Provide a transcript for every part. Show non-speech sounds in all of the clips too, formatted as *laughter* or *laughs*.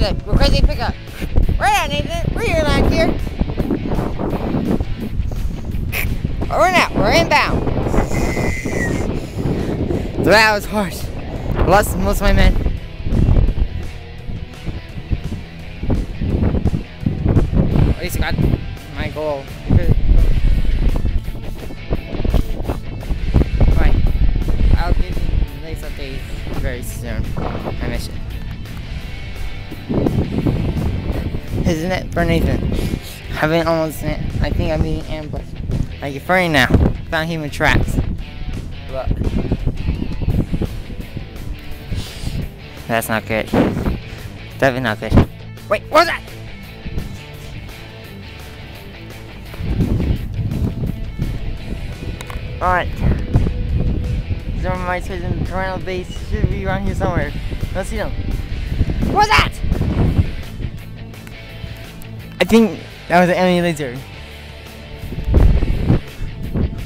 We're crazy pickup. Right on, Nathan. We're here back here. We're not. We're inbound. So that was harsh. Lost most of my men. At least I got my goal. Right. I'll give you the next update very soon. I miss it. Isn't it for Nathan? Having almost I think I'm being ambushed. I get free now. Found human tracks. Look. That's not good. Definitely not good. Wait, what was that? Alright. Some of my toys in the parental base should be around here somewhere. Let's see them. What's that? I think that was an enemy laser.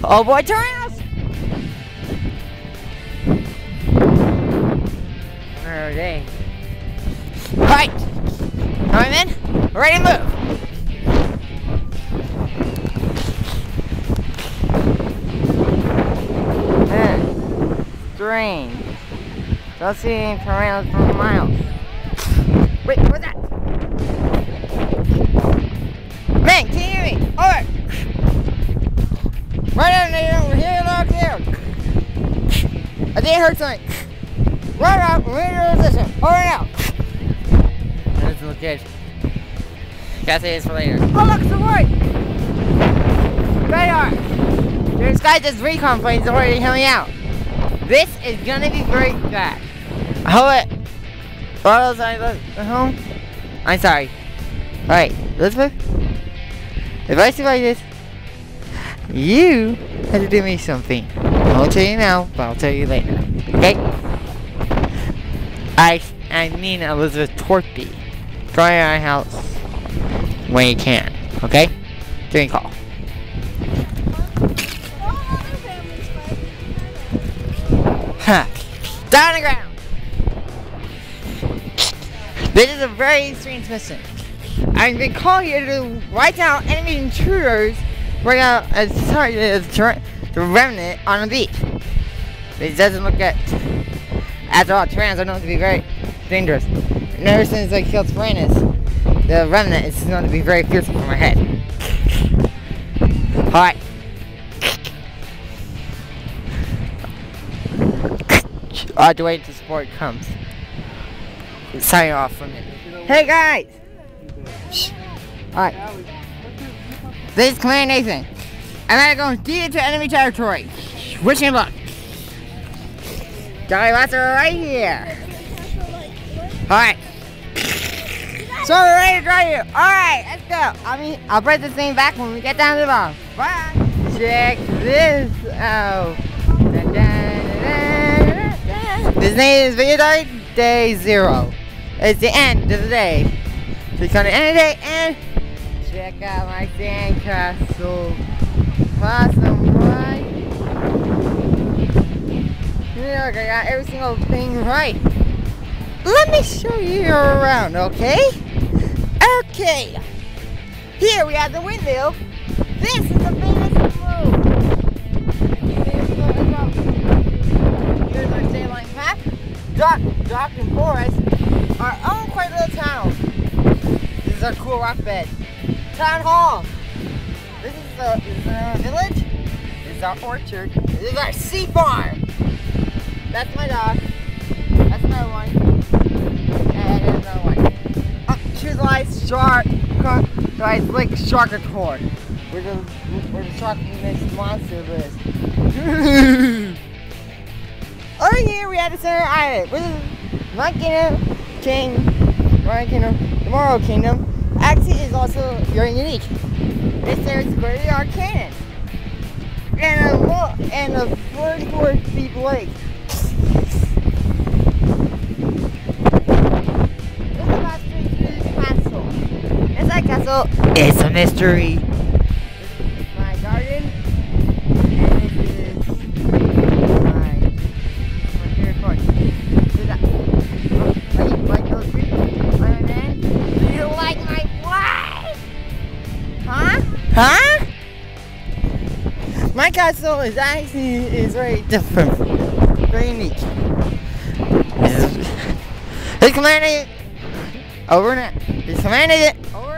Oh boy, Tyrannos! Where are they? Right! Alright men, ready to move! Man, strange. Don't see any piranhas for miles. Wait, what's that? Man, can you hear me? Over! Right on there, we're here locked down. I think I heard something. Right out, we're in your position. Over now. That doesn't look good. Gotta say this for later. Oh look, it's some white! Radar! This guy does recon planes already coming out. This is gonna be very bad. I hope it. Else I left at home? I'm sorry. Alright, Elizabeth. If I survive this, you have to do me something. I won't tell you now, but I'll tell you later. Okay? I I mean Elizabeth Torpy. Try our house when you can. Okay? A call. Ha! Down the ground! This is a very strange mission. I've been called here to write down enemy intruders right now as sorry the remnant on the beach. It doesn't look good. After all, Tyrannus are known to be very dangerous. And ever since I killed Tyrannus, the remnant is known to be very fearsome for my head. Alright. I have to wait until support comes. Sign off from it. Hey guys! Alright. This is Commander Nathan. I'm gonna go deep into enemy territory. Wish me luck. Jolly Lots are right here. Alright. So we're ready to drive you. Alright, let's go. I mean, I'll break this thing back when we get down to the bottom. Bye. Check this out. This name is Video Day, Day Zero. It's the end of the day. So it's on the end of the day and check out my sandcastle. Awesome, right? Look, I got every single thing right. Let me show you around, okay? Okay. Here we have the windmill. This is the Venus Road. Here's our daylight and Forest, our own quiet little town. This is our cool rock bed. Town Hall. This is, the, this is village. This is our orchard. This is our sea farm. That's my dog. That's another one. And another one. Oh, choose lies shark. Guys, like shark record. Where the where the shark this monster list. *laughs* Over here we have the center island. Which is my kingdom, king, kingdom, Tomorrow Kingdom. Actually, is also very unique. This is very cannon. And a lo- and a 44 feet lake. Inside castle, it's a mystery. Huh? My castle is actually is very different, very unique. It's, commanding over and out. It's commanding it over